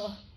Oh.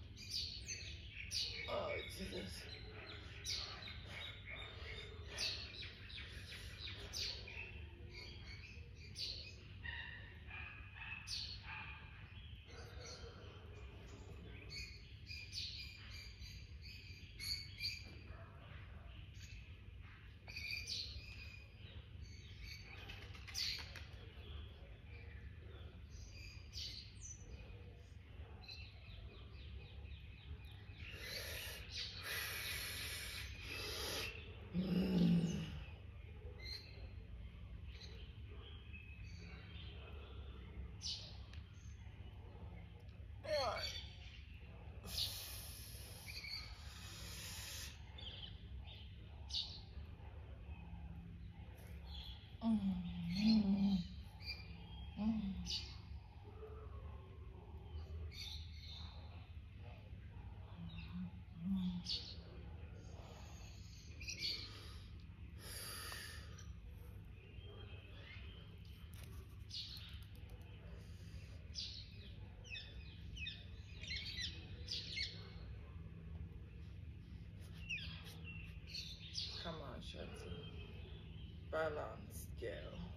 Balance, girl.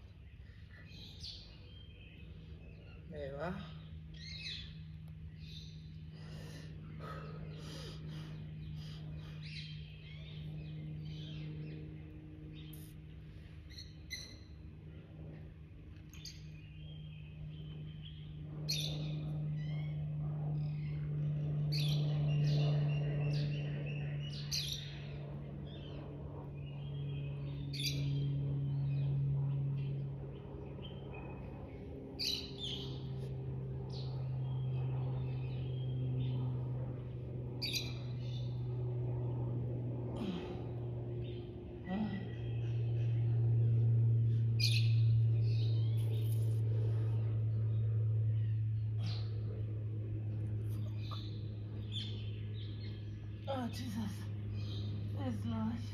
Mela. Oh, Jesus. Yes, Lord.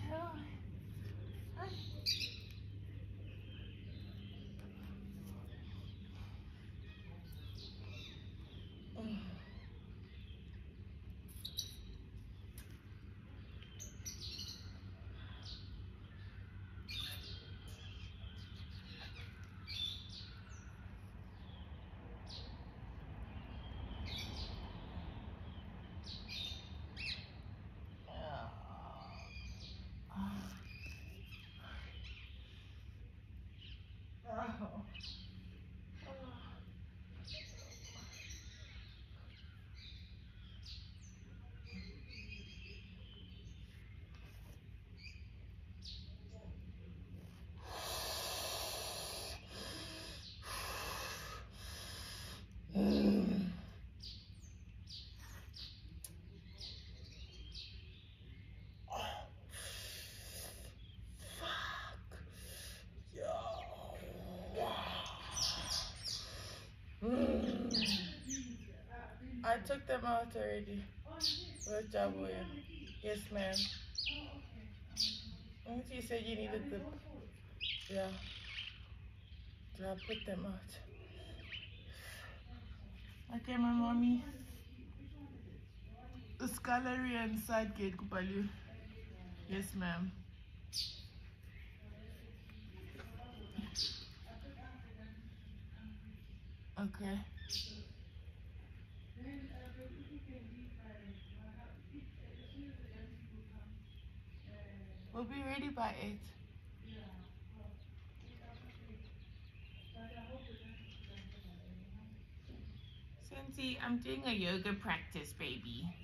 I took them out already. Good job, William. Yes, ma'am. Auntie said you needed the. Yeah. So I put them out. Okay, my mommy. The scullery and side gate, Kupalu. Yes, ma'am. Okay. We'll be ready by 8. Cincy, I'm doing a yoga practice, baby.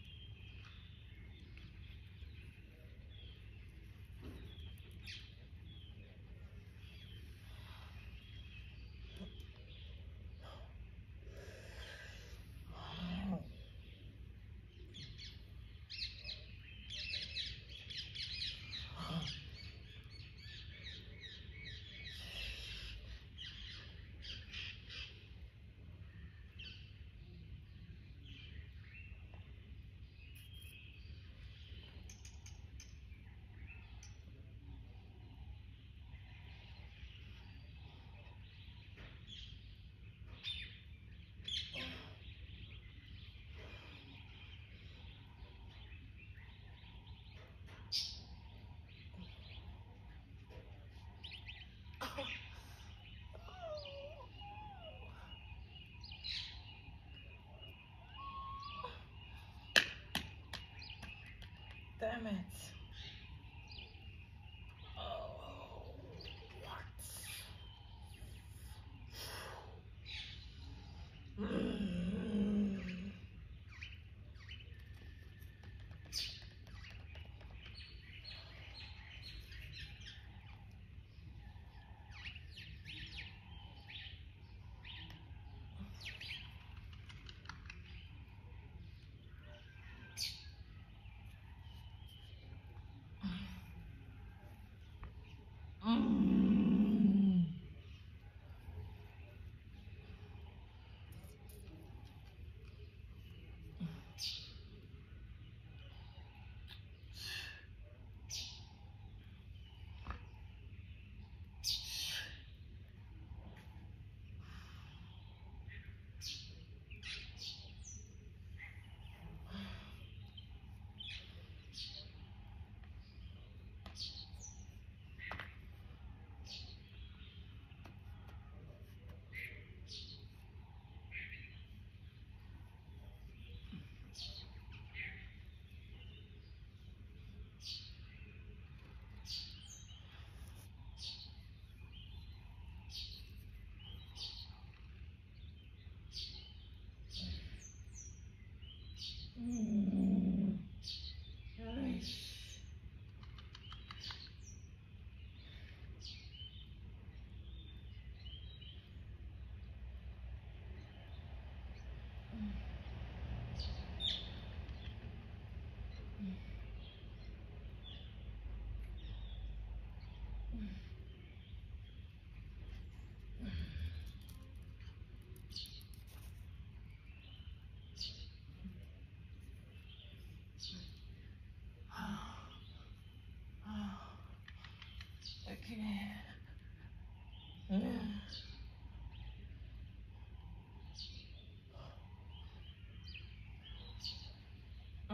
Evet.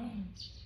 own.